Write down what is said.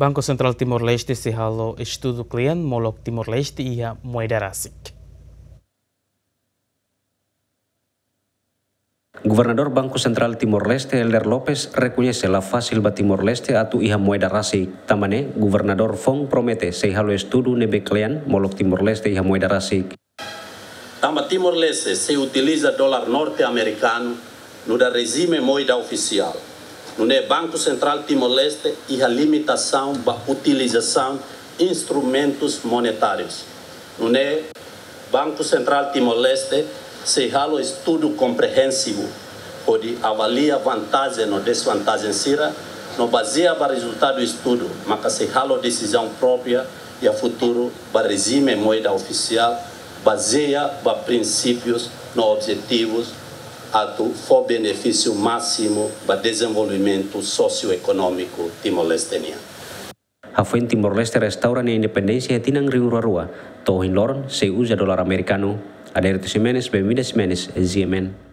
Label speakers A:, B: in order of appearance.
A: Banco Central Timor-Leste se halo estudo cliente molok Timor-Leste e a moeda rasik.
B: Gubernador Banco Central Timor-Leste, Elder Lopes, reconoce la fácil ba Timor-Leste atu iha moeda rasik. Tamane, Gubernador Fong promete se halo estudo nebe client molok Timor-Leste iha moeda rasik.
C: Tamba Timor-Leste se utiliza dólar norte-americano no da regime moeda oficial. No é Banco Central Timor-Leste e a limitação da utilização instrumentos monetários. No é Banco Central Timor-Leste se halo estudo compreensivo pode avaliar vantagem ou desvantagem sira no baseia para resultado do estudo, mas se halo decisão própria e a futuro para regime moeda oficial baseia para princípios no objetivos atu for benefício máximo para desenvolvimento socioeconômico timor-lesteniano.
B: A Timor-Leste restaura a independência e tinang ring rua. Tohin loron usa dolar americano. Aderito Jimenez, Bemida Jimenez, ZMN.